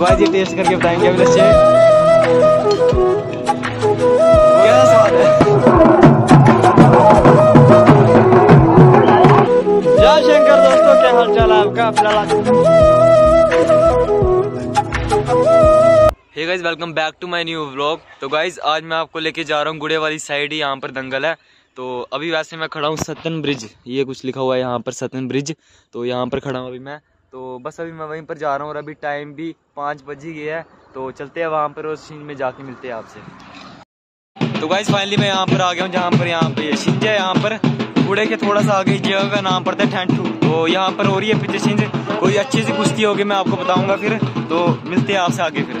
Guys ये test करके बताएँगे अभी लच्छे कैसा स्वाद है? जय शंकर दोस्तों, क्या हाल चाल है आपका? फ़िलहाल hey guys welcome back to my new vlog तो गाइज़ आज मैं आपको लेके जा रहा हूँ गुड़े वाली साइड ही, यहाँ पर दंगल है। तो अभी वैसे मैं खड़ा हूँ सतन ब्रिज। ये कुछ लिखा हुआ है यहाँ पर सतन ब्रिज। तो यहाँ पर खड़ा हूँ अभी मैं। तो बस अभी मैं वहीं पर जा रहा हूँ और अभी टाइम भी पाँच बज ही गया है। तो चलते हैं वहाँ पर और सीन में जाके मिलते हैं आपसे। तो गाइज़ फाइनली मैं यहाँ पर आ गया हूँ, जहाँ पर यहाँ पे सिंज है, यहाँ पर। गुड़े के थोड़ा सा आगे जगह का नाम पड़ता है ठेंठू तो यहाँ पर हो रही है पीछे सिंज कोई अच्छी सी कुश्ती होगी, मैं आपको बताऊँगा फिर। तो मिलते हैं आपसे आगे फिर।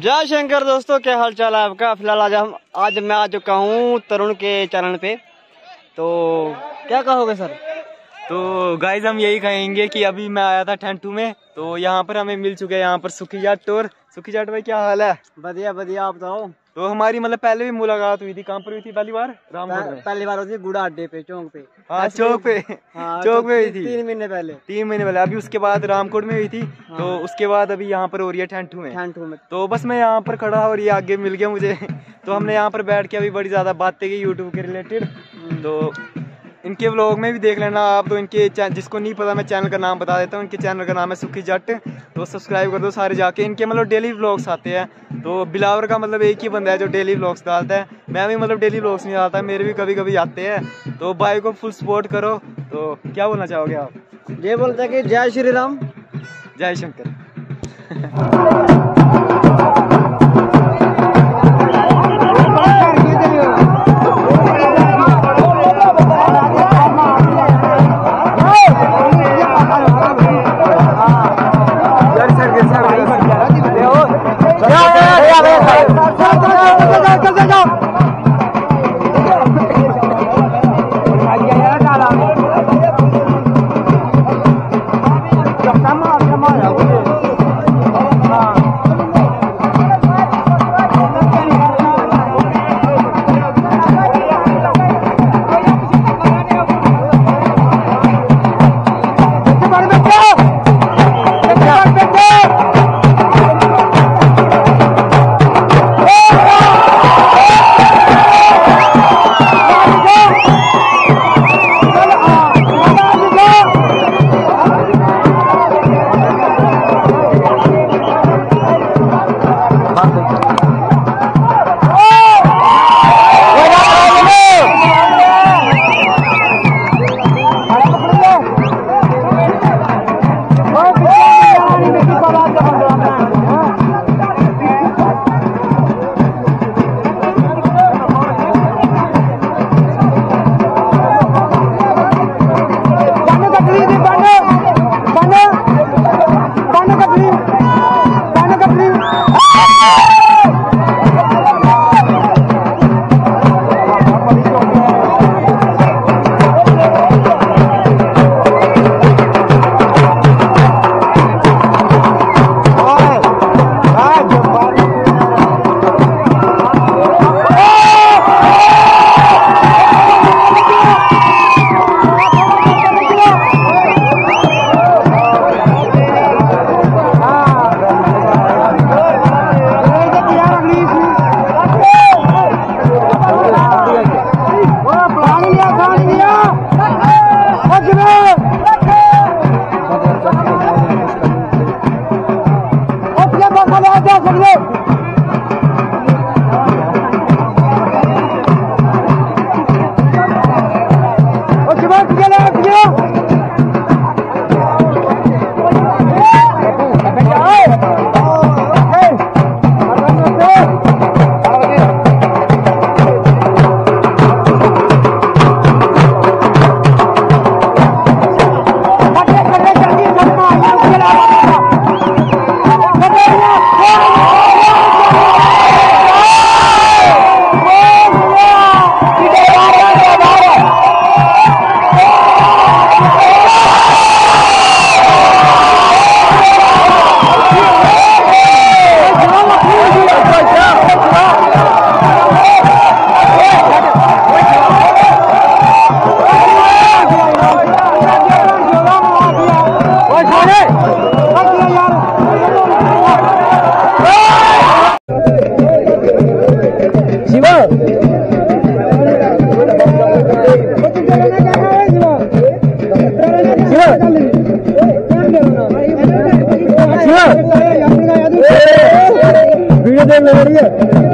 जय शंकर दोस्तों, क्या हाल चाल है आपका? फ़िलहाल आज हम आज मैं आ चुका हूँ तरुण के चरण पे। तो क्या कहोगे सर? तो गाइज़ हम यही कहेंगे कि अभी मैं आया था ठंडू में तो यहाँ पर हमें मिल चुके हैं यहाँ पर सुखी जाट और सुखी जाट भाई क्या हाल है? बढ़िया बढ़िया आप बताओ। तो हमारी मतलब पहले भी मुलाकात हुई थी कहाँ पर हुई थी पहली बार? रामगढ़ में। पहली बार होती गुड़ा अड्डे पे चौक पे। हाँ चौक पे। हाँ, चौक तो पे हुई थी। तीन महीने पहले। तीन महीने पहले अभी उसके बाद रामकोट में हुई थी हाँ, तो हाँ। उसके बाद अभी यहाँ पर हो रही है ठंडू में। ठंडू में। तो बस मैं यहाँ पर खड़ा और ये आगे मिल गया मुझे। तो हमने यहाँ पर बैठ के अभी बड़ी ज़्यादा बातें की यूट्यूब के रिलेटेड तो इनके व्लॉग में भी देख लेना आप तो इनके जिसको नहीं पता मैं चैनल का नाम बता देता हूँ। इनके चैनल का नाम है सुखी जट। तो सब्सक्राइब कर दो सारे जाके। इनके मतलब डेली व्लॉग्स आते हैं। तो बिलावर का मतलब एक ही बंदा है जो डेली व्लॉग्स डालता है। मैं भी मतलब डेली व्लॉग्स नहीं डालता मेरे भी कभी कभी आते हैं। तो भाई को फुल सपोर्ट करो। तो क्या बोलना चाहोगे आप? ये बोलते हैं कि जय श्री राम जय शंकर। वीडियो देख रहे हैं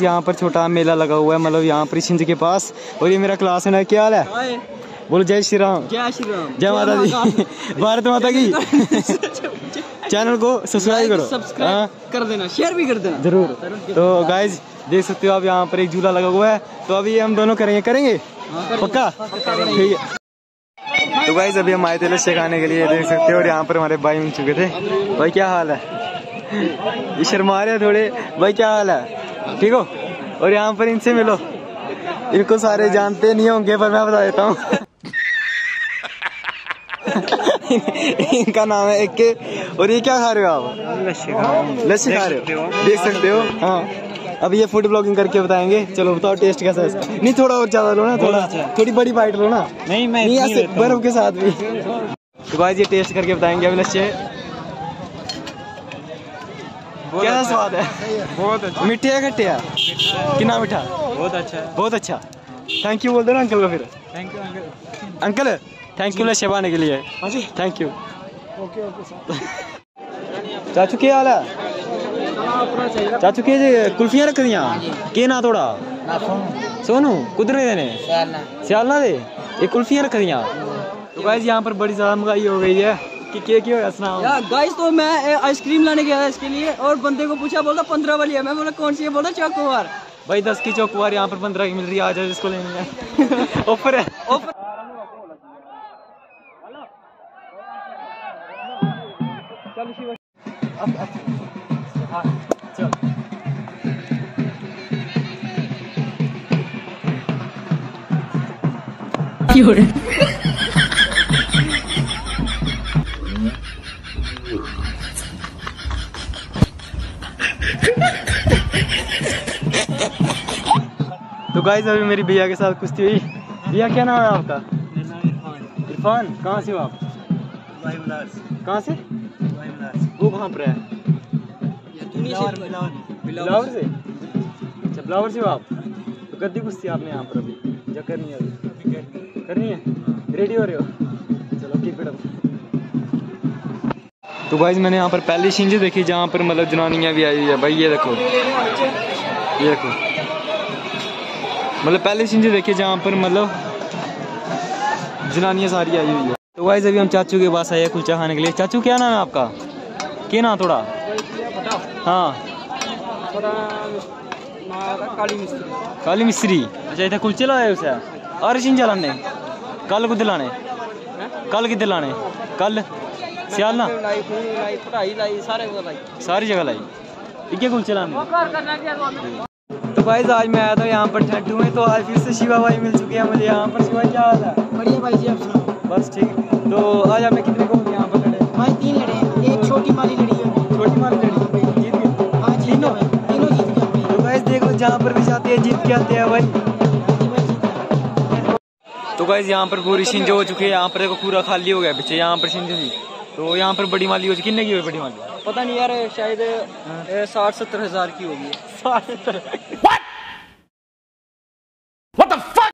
गाइस यहाँ पर छोटा मेला लगा हुआ है मतलब यहाँ पर सिंध के पास। और ये मेरा क्लास है ना क्या हाल है? बोलो जय श्री राम। जय श्री राम। जय माता दी। भारत माता की। चैनल को सब्सक्राइब करो। हाँ, सब्सक्राइब कर देना। शेयर भी कर देना। ज़रूर। तो गाइज़ देख सकते हो आप यहाँ पर एक झूला लगा हुआ है। तो अभी हम दोनों करेंगे। करेंगे? पक्का? ठीक है। तो गाइज़ अभी हम आए थे लस्से खाने के लिए देख सकते हो। और यहाँ पर हमारे भाई मिल चुके थे। भाई क्या हाल है? ये शर्मा रहे थोड़े। भाई क्या हाल है? ठीक हो? और यहाँ पर इनसे मिलो। इनको सारे जानते नहीं होंगे पर मैं बता देता हूँ। इनका नाम है एक के। और ये क्या खा रहे हो आप? लस्सी खा रहे हो? देख सकते हो। हाँ। अब ये फ़ूड ब्लॉगिंग करके बताएँगे। चलो बताओ टेस्ट कैसा है इसका? नहीं थोड़ा और ज़्यादा लो ना थोड़ा थोड़ी बड़ी बाइट लो ना। नहीं मैं नहीं ऐसे बर्फ़ के साथ भी। तो भाई ये टेस्ट करके बताएँगे अभी लस्सी। कैसा स्वाद है? बहुत अच्छा। मिठे है खट्टे है कितना मीठा? बहुत अच्छा। बहुत अच्छा। थैंक यू बोल दो ना अंकल को फिर। Thank you uncle uncle thank you लस्सी पाने के लिए। हाँ जी। थैंक यू ओके ओके चाचू क्या हाल है चाचू के जे कुल्फियाँ रख दियाँ। के ना थोड़ा? सोनू। कुदर देने सियालना। दे। ये कुल्फियाँ रख दियाँ। तो गाइस यहाँ पर बड़ी ज़्यादा महँगाई हो गई है। कि के क्यों है यार गाइस तो मैं आइसक्रीम लाने गया था इसके लिए और बंदे को पूछा बोलता पंद्रह वाली है। मैं बोला कौन सी है? बोला चौकोबार भाई दस की चौकवार यहाँ पर पंद्रह की मिल रही है आ जाओ जिसको लेनी है। ऑफ़र है ऑफ़र तो गाइस अभी मेरी भैया के साथ कुश्ती हुई। भैया क्या नाम है आपका? इरफान। कहाँ से हो आप? कहाँ से? वो कहाँ पर है? बिलावर से? अच्छा बिलावर से हो आप? तो कर दी कुश्ती आपने यहाँ पर अभी। या करनी है अभी। करनी है? रेडी हो रहे हो? चलो कीप इट अप तो गाइस मैंने यहाँ पर पहली शिंज देखी जहाँ पर मतलब जनानियाँ भी आई हुई है। भाई ये देखो। ये देखो। मतलब पहले सीन जो देखिए जहाँ पर मतलब जनानियाँ सारी आई हुई है। तो गाइस अभी हम चाचू के पास आए हैं कुलचा खाने के लिए। चाचू क्या नाम है आपका? क्या नाम थोड़ा? हाँ। काली मिस्त्री। अच्छा इतना कुलचे लाए उसे? और सीन चलाने कल कुछ लाने। कल किधर लाने? कल? पढ़ाई लाई सारे जगह लाई। है कुलचे लाने? तो भाई आज मैं आया था यहाँ पर ठंडू में तो आज फिर से शिवा भाई मिल चुके हैं मुझे यहाँ पर। शिवा क्या हाल है? बढ़िया भाई जी आप सुनाओ। बस ठीक। तो आज आपने कितने को यहाँ पर खड़े भाई तीन लड़े हैं। एक छोटी माली लड़ी है। छोटी माल लड़ी जीत गए। हाँ तीनों। तीनों जीत गए। तो गाइस देखो जहाँ पर भी जाते हैं जीत के आते हैं भाई। तो गाइस यहाँ पर पूरी सिंज हो चुकी है। यहाँ पर देखो पूरा खाली हो गया पीछे। यहाँ पर सिंज थी। तो यहाँ पर बड़ी माली हो चुकी कितने की हुई बड़ी माली? पता नहीं यार शायद साठ सत्तर हज़ार की होगी। 触れてる